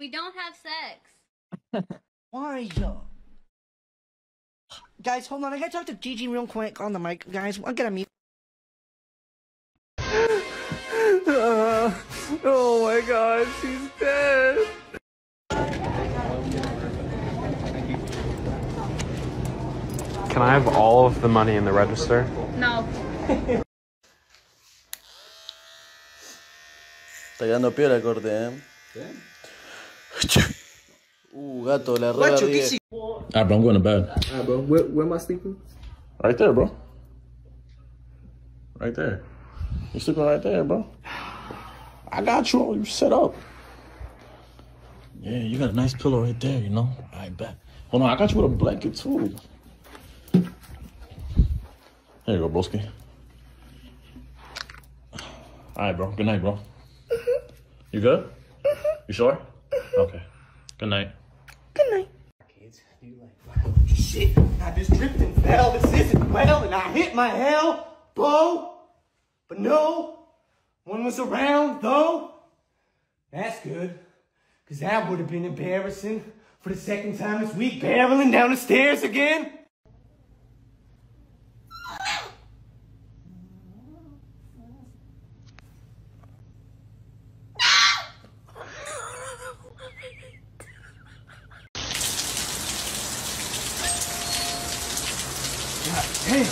We don't have sex. Why, yo? Guys, hold on. I gotta talk to Gigi real quick on the mic. Guys, I'm gonna mute. Uh, oh my god, she's dead. Can I have all of the money in the register? No. Está quedando piola el corte, eh. Uh, gato, la roba Guacho, arriba. Alright, bro, I'm going to bed. Alright, bro. Where, where am I sleeping? Right there, bro. Right there. You're sleeping right there, bro. I got you. all You set up. Yeah, you got a nice pillow right there, you know? I bet. Hold on, I got you with a blanket, too. There you go, broski. Alright, bro. Good night, bro. You good? You sure? Okay. Good night. Good night. Kids, do you like violent shit, I just tripped and fell. This isn't well, and I hit my elbow. But no, one was around, though. That's good, because that would have been embarrassing for the second time this week, barreling down the stairs again. Damn.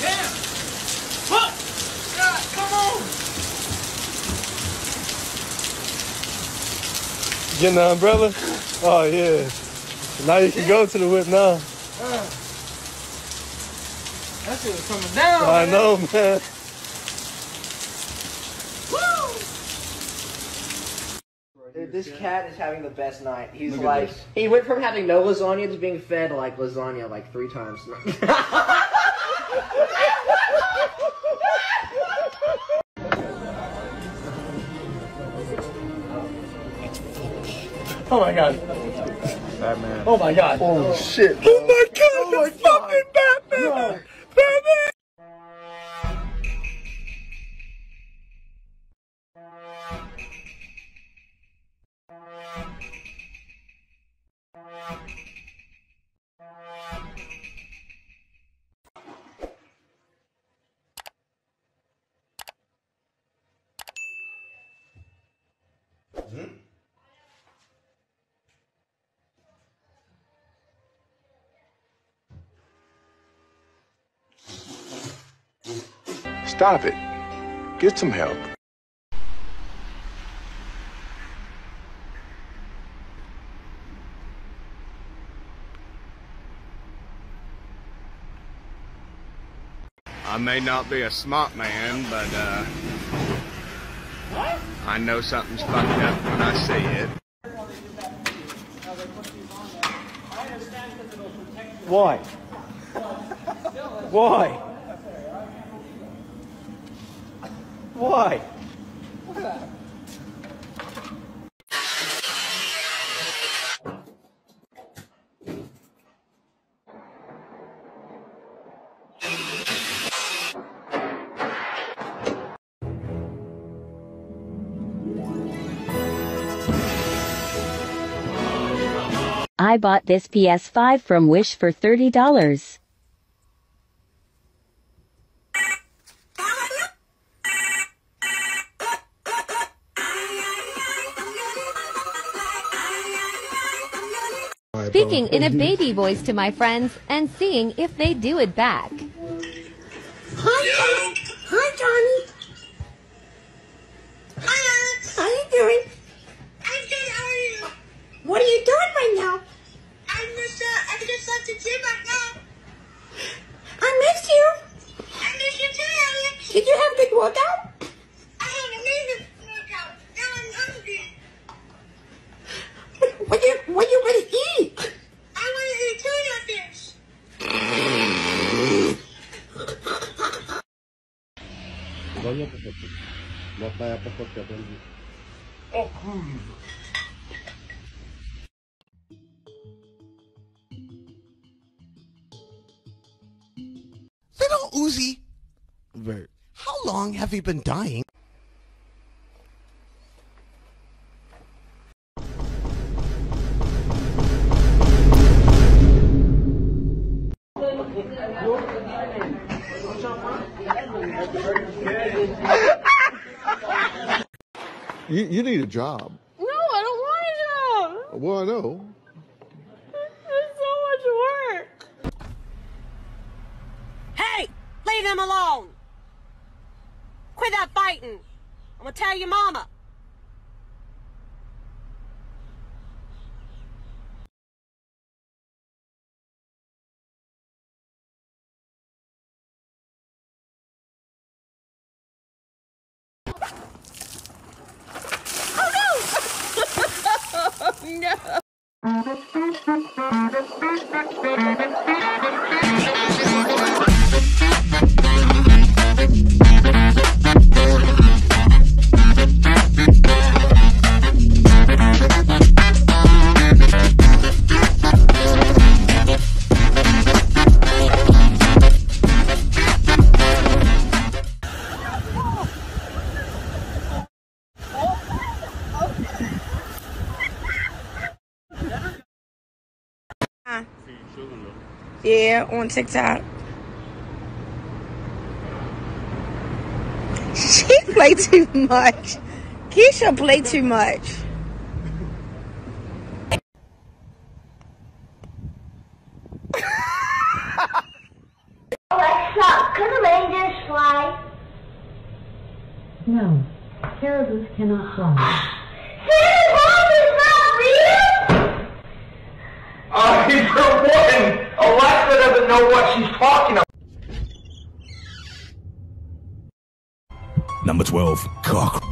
Damn! God, come on! Getting the umbrella? Oh yeah. Now you can go to the whip now. Uh, that shit was coming down. I know, man. Dude, this cat is having the best night. He's like, he went from having no lasagna to being fed like lasagna like three times. Oh my god. Batman. Oh my god. Oh shit. Oh my god. Oh my fucking Batman. Batman. Stop it. Get some help. I may not be a smart man, but uh, I know something's fucked up when I see it. Why? Why? Why? I bought this PS5 from Wish for $30. Speaking in a baby voice to my friends and seeing if they do it back. Hi, Johnny. Hi, Johnny. Hi, How you doing? I'm good. How are you? What are you doing right now? I'm just, uh, I just left the gym right now. I missed you. I missed you too, Elliot. Did you have a good workout? I had an amazing workout. Now I'm hungry. What, what you, what you gonna eat? I want to eat tuna fish. Vaya pochote. Vaya pochote, aprendí. Oh. Uzi, how long have you been dying? You, you need a job. No, I don't want a job. Well, I know. It's so much work. Hey, leave him alone. Fighting. I'm gonna tell your mama. Oh, no. Yeah, on TikTok. She play too much. Keisha play too much. Alexa, can the reindeers fly? No, caribous cannot fly. Alexa doesn't know what she's talking about. Number 12, cock.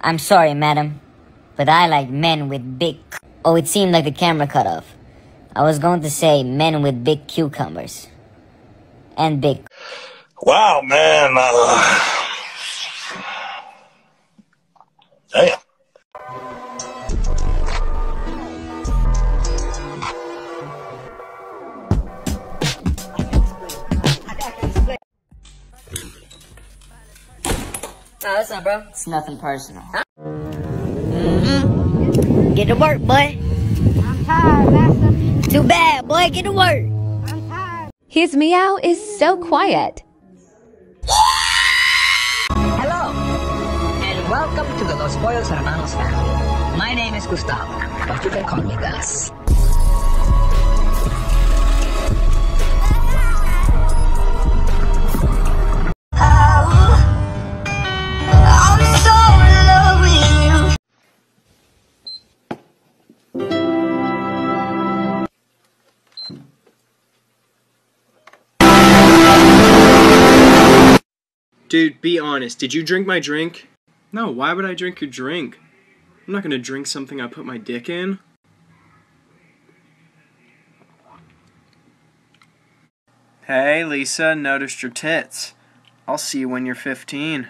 I'm sorry, madam, but I like men with big. Oh, it seemed like the camera cut off. I was going to say men with big cucumbers. And big. Wow, man. Uh, damn. What's up, bro? It's nothing personal. Huh? Mm-hmm. Get to work, boy. I'm tired, Master. Too bad, boy. Get to work. His meow is so quiet. Hello, and welcome to the Los Pollos Hermanos family. My name is Gustavo, but you can call me Gus. Dude, be honest. Did you drink my drink? No, why would I drink your drink? I'm not gonna drink something I put my dick in. Hey, Lisa, noticed your tits. I'll see you when you're 15.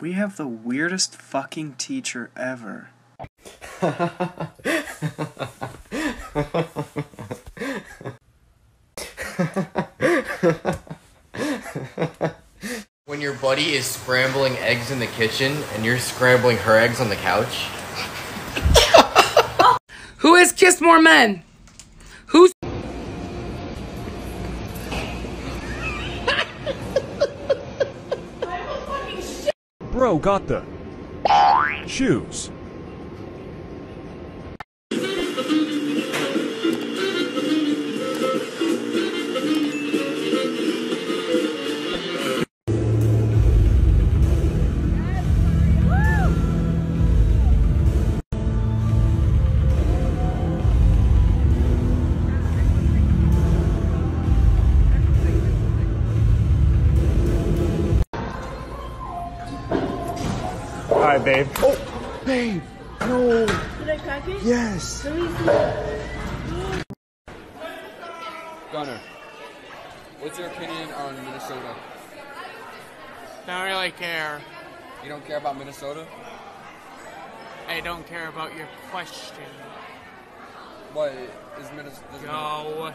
We have the weirdest fucking teacher ever. When your buddy is scrambling eggs in the kitchen and you're scrambling her eggs on the couch. Who has kissed more men? Who's Bro got the shoes. Babe. No. Did I crack it? Yes. Let me see. Gunner, what's your opinion on Minnesota? Don't really care. You don't care about Minnesota? I don't care about your question. What is Minnesota? Go.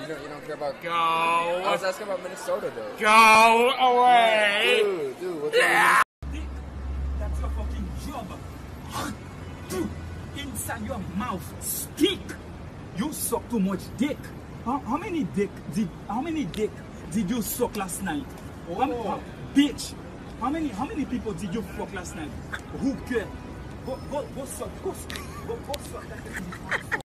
You don't, you don't care about. Go. I was asking about Minnesota though. Go away. Dude, dude, what's Yeah. Inside your mouth, stick. You suck too much dick. How, how many dick did how many dick did you suck last night? How, how- oh. bitch. How many how many people did you fuck last night? Who cares? Go go go suck go suck go, go suck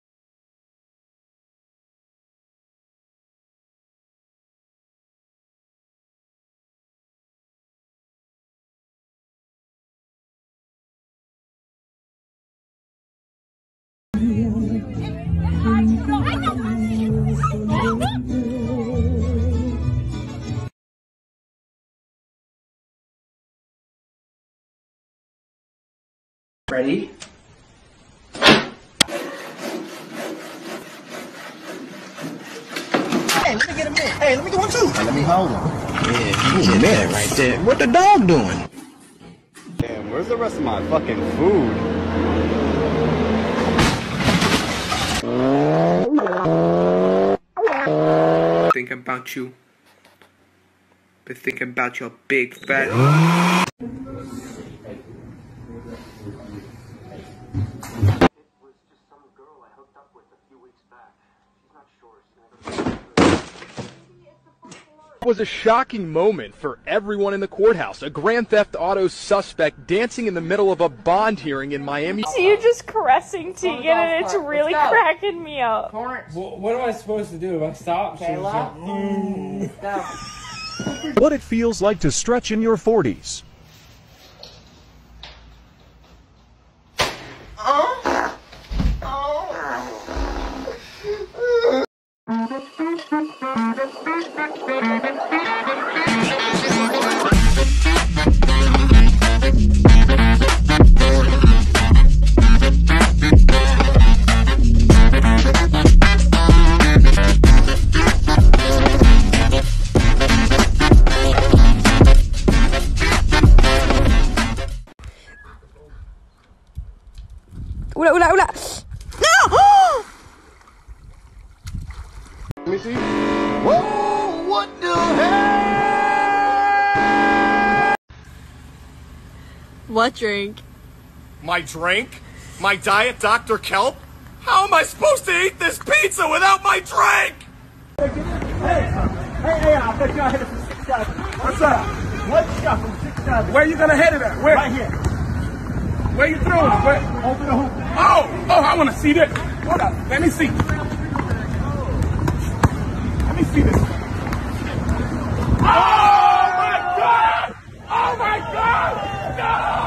Ready? Hey, let me get a minute. Hey, let me get one too. Let me hold him. Yeah, you minute right there. What the dog doing? Damn, where's the rest of my fucking food? Think about you. But think about your big fat. Was a shocking moment for everyone in the courthouse. A Grand Theft Auto suspect dancing in the middle of a bond hearing in Miami. See you just caressing Tegan, and it's really cracking me up. What, what am I supposed to do? If I stop, she's mm. What it feels like to stretch in your 40s. What drink? My drink? My diet Dr. Kelp? How am I supposed to eat this pizza without my drink? Hey, hey, hey, I bet you I hit it from six seven. What's up? One shot from six seven. Where you gonna hit it at? Where? Right here. Where you throwing it? Where? Open the hoop. Oh, oh, I want to see this. Hold up, let me see. Let me see this. Oh my God! Oh my God! No!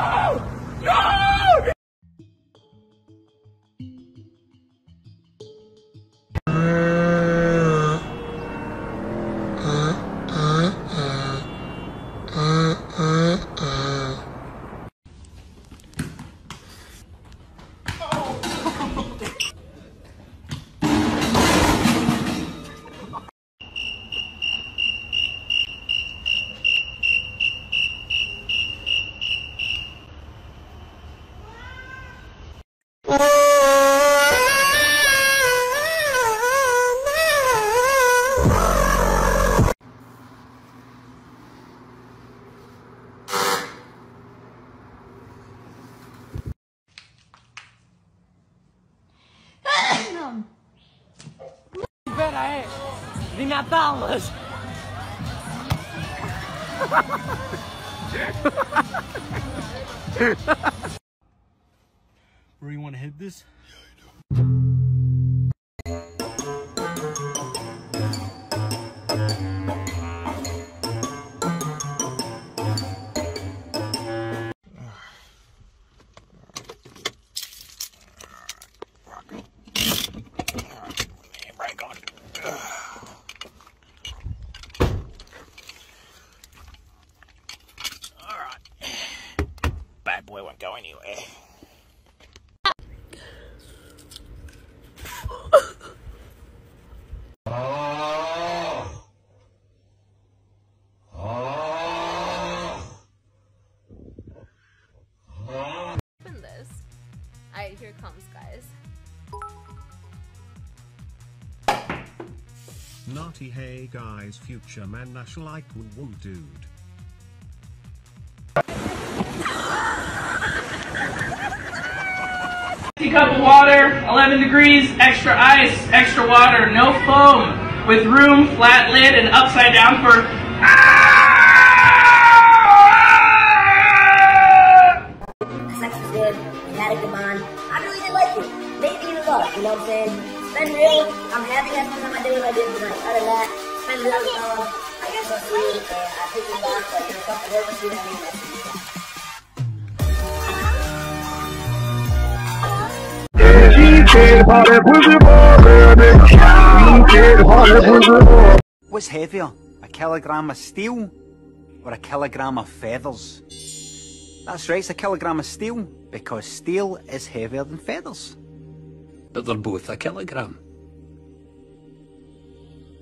Espera, eh. Dime a. Where you want to hit this? Naughty hey guys future man national like woo dude. 50 cup of water, 11 degrees, extra ice, extra water, no foam, with room, flat lid, and upside down for. Sex I tonight. Other than that, spend real. Um, I guess I'll see you. And I pick you back, but you know, fuck the work with you. I mean, What's heavier, a kilogram of steel or a kilogram of feathers? That's right, it's a kilogram of steel because steel is heavier than feathers. But they're both a kilogram.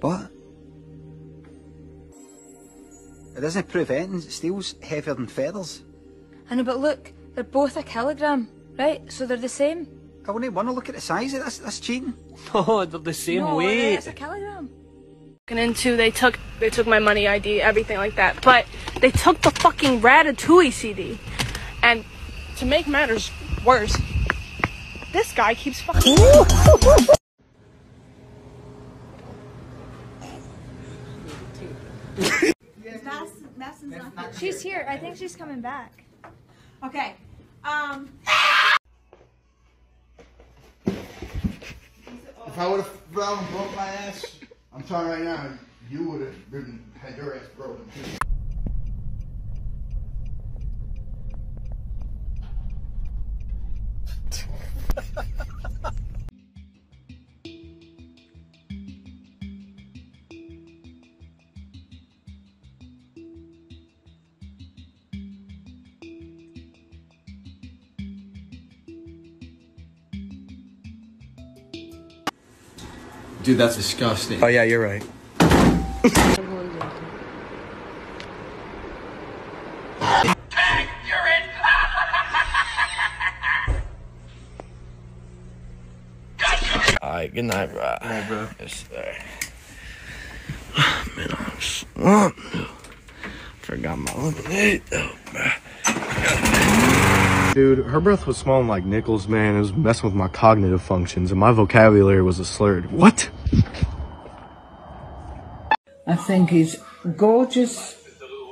What? It doesn't prove anything. Steel's heavier than feathers. I know, but look, they're both a kilogram, right? So they're the same. I wouldn't want to look at the size of this. That's cheating. No, they're the same no, weight. it's a kilogram. And into they took they took my money ID, everything like that. But they took the fucking Ratatouille CD. And to make matters worse, this guy keeps fucking She's here. I think she's coming back. Okay. Um. If I would have fell and broke my ass, I'm telling you right now, you would have been had your ass broken too. Dude, that's disgusting. Oh yeah, you're right. Alright, good night, bro. Good night, bro. Yes, sir. Man, I'm slumped. Forgot my lemonade, though, bro. Dude, her breath was smelling like nickels, man. It was messing with my cognitive functions, and my vocabulary was a slurred. What? Think he's gorgeous,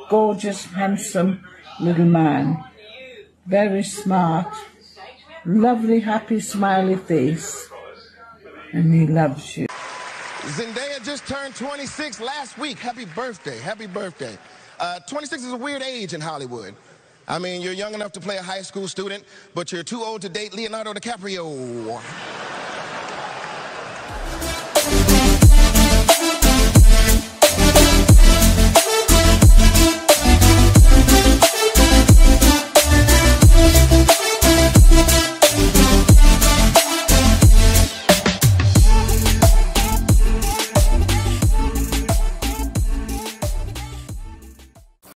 gorgeous, handsome little man. Very smart, lovely, happy, smiley face. And he loves you. Zendaya just turned 26 last week. Happy birthday. Happy birthday. Uh, 26 is a weird age in Hollywood. I mean, you're young enough to play a high school student, but you're too old to date Leonardo DiCaprio.